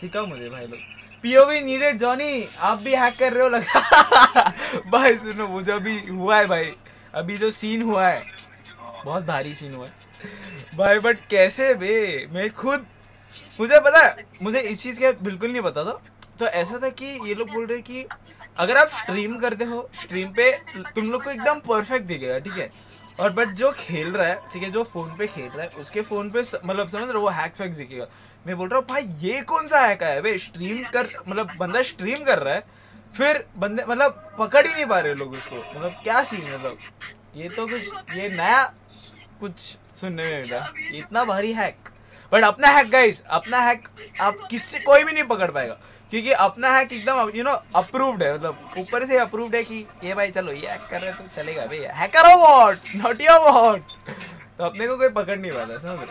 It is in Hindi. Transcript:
सिखाओ मुझे भाई लोग। पीओवी नीडेड जॉनी आप भी हैक कर रहे हो लगा। भाई सुनो मुझे अभी हुआ है भाई, अभी जो सीन हुआ है, बहुत भारी सीन हुआ है। भाई बट कैसे बे? मैं खुद, मुझे पता है, मुझे इस चीज़ का बिल्कुल नहीं पता था। तो ऐसा था कि ये लोग बोल रहे कि अगर आप स्ट्रीम करते हो स्ट्रीम पे तुम लोग को एकदम परफेक्ट दिखेगा, ठीक है? और बट जो खेल रहा है, ठीक है, जो फ़ोन पे खेल रहा है, उसके फ़ोन पे मतलब समझ रहे वो हैक्स वैक्स दिखेगा। मैं बोल रहा हूँ, भाई, ये कौन सा हैक है? भाई स्ट्रीम कर मतलब बंदा स्ट्रीम कर रहा है, फिर बंदे मतलब पकड़ ही नहीं पा रहे लोग उसको। मतलब क्या सीन मतलब? ये तो कुछ, ये नया कुछ सुनने में मिला। इतना भारी हैक बट अपना हैक गाइस अपना हैक आप किससे कोई भी नहीं पकड़ पाएगा। क्योंकि अपना हैक एकदम यू नो अप्रूव्ड है मतलब ऊपर से अप्रूव्ड है कि, ये भाई, चलो, ये हैक कर रहे हैं तो चलेगा, भैया। हैकर हो वॉट नॉट योर वॉट तो अपने को कोई पकड़ नहीं पाता, समझ